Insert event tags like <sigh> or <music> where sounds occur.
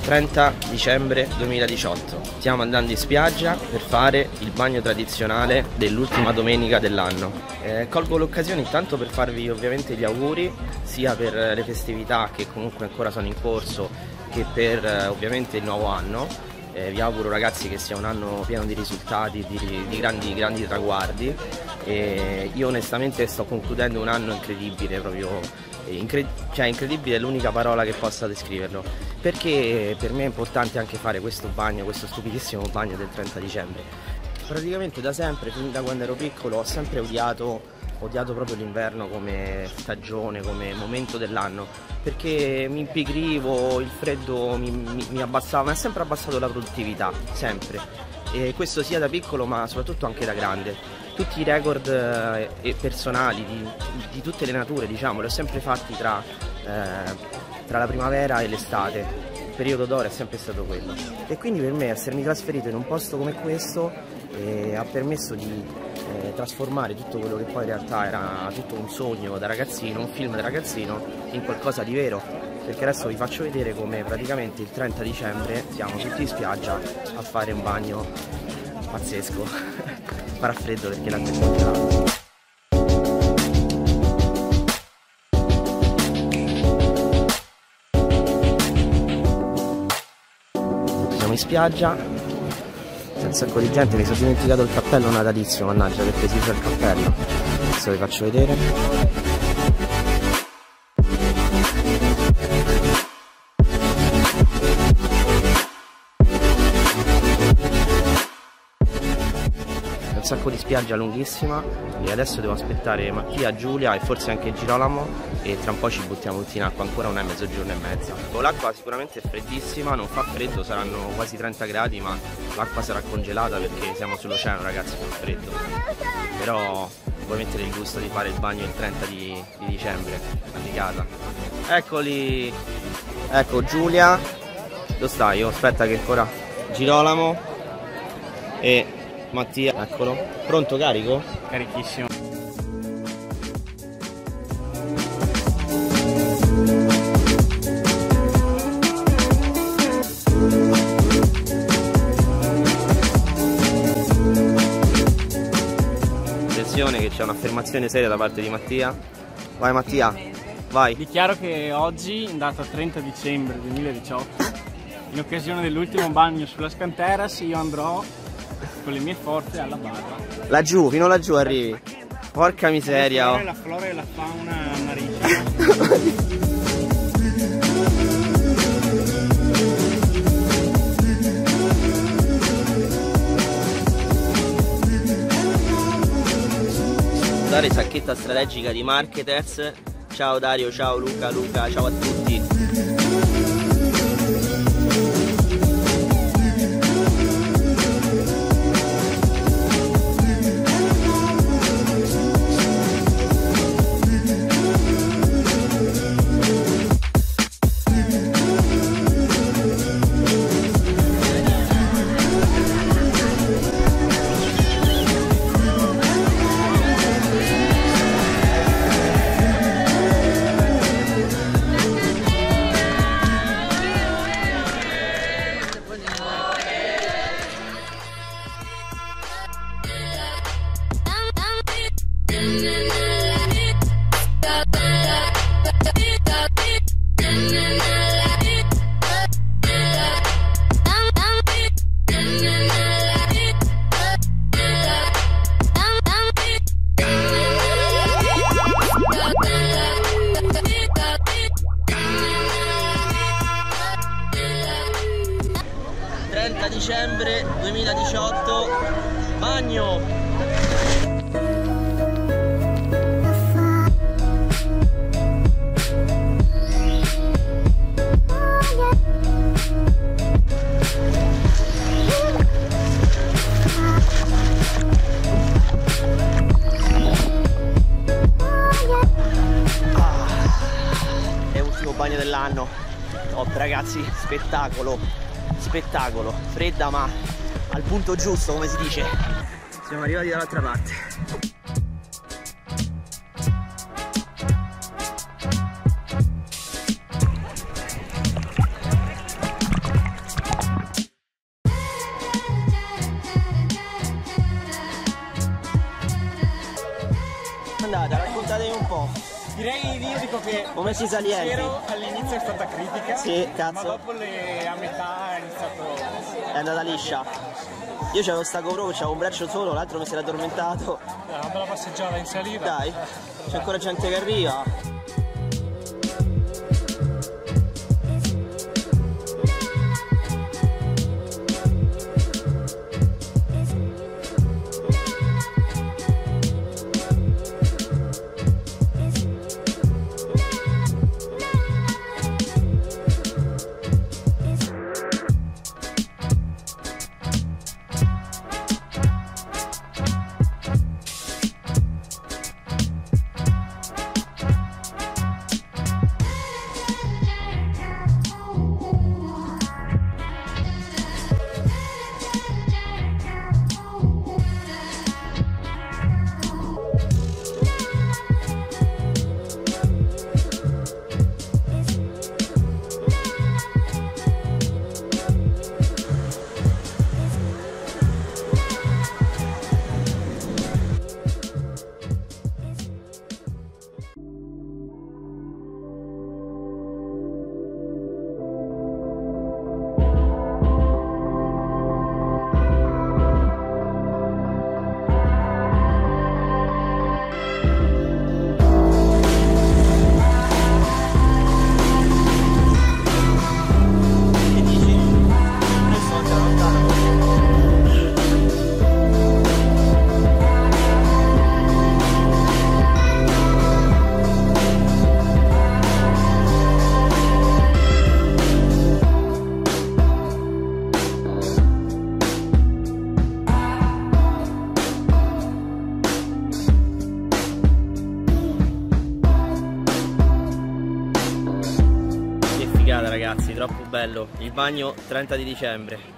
30 dicembre 2018 stiamo andando in spiaggia per fare il bagno tradizionale dell'ultima domenica dell'anno. Eh, colgo l'occasione intanto per farvi ovviamente gli auguri sia per le festività che comunque ancora sono in corso che per eh, ovviamente il nuovo anno eh, vi auguro ragazzi che sia un anno pieno di risultati, di, di grandi, grandi traguardi. E io onestamente sto concludendo un anno incredibile proprio incred cioè incredibile è l'unica parola che possa descriverlo. Perché per me è importante anche fare questo bagno questo stupidissimo bagno del 30 dicembre. Praticamente da sempre fin da quando ero piccolo ho sempre odiato odiato proprio l'inverno come stagione, come momento dell'anno, perché mi impigrivo, il freddo mi, mi, mi abbassava, mi ha sempre abbassato la produttività, sempre. E questo sia da piccolo ma soprattutto anche da grande tutti i record eh, personali di, di, tutte le nature, diciamo, li ho sempre fatti tra, eh, tra la primavera e l'estate. Il periodo d'oro è sempre stato quello. E quindi per me essermi trasferito in un posto come questo eh, ha permesso di eh, trasformare tutto quello che poi in realtà era tutto un sogno da ragazzino, un film da ragazzino, in qualcosa di vero. Perché adesso vi faccio vedere come praticamente il 30 dicembre siamo tutti in spiaggia a fare un bagno pazzesco. <laughs> farà freddo perché congelata. Siamo in spiaggia, c'è un sacco di gente, mi sono dimenticato il cappello natalizio, mannaggia perché si usa il cappello. Adesso vi faccio vedere. sacco di spiaggia lunghissima e adesso devo aspettare Mattia, Giulia e forse anche Girolamo e tra un po' ci buttiamo tutti in acqua, ancora non è mezzogiorno e mezza. L'acqua sicuramente è freddissima, non fa freddo, saranno quasi 30 gradi ma l'acqua sarà congelata perché siamo sull'oceano ragazzi, fa freddo. Però vuoi mettere il gusto di fare il bagno il 30 di, di dicembre a casa. Eccoli, ecco Giulia, dove stai? Oh, aspetta che ancora Girolamo e Mattia, eccolo. Pronto carico? Carichissimo. C'è un'affermazione seria da parte di Mattia. Vai Mattia, vai. Dichiaro che oggi, in data 30 dicembre 2018, in occasione dell'ultimo bagno sulla Scanteras, io andrò con le mie forze alla barra. Laggiù, fino laggiù arrivi. Porca miseria. La flora e la fauna marittima. <laughs> Dare sacchetta strategica di Marketers. Ciao Dario, ciao Luca, Luca, ciao a tutti. Bagno ah, bagno dell'anno. Top ragazzi spettacolo. Spettacolo, fredda ma al punto giusto come si dice. Siamo arrivati dall'altra parte. Andate, raccontatemi un po'. Direi io dico che Momenti salienti. Zero all'inizio è stata critica, Sì, ma cazzo. dopo le- a metà è iniziato È andata liscia. Io c'avevo sta GoPro, c'avevo un braccio solo, l'altro mi si era addormentato. una bella passeggiata in salita. Dai, c'è ancora gente che arriva. Figata ragazzi, troppo bello. Il bagno 30 di dicembre.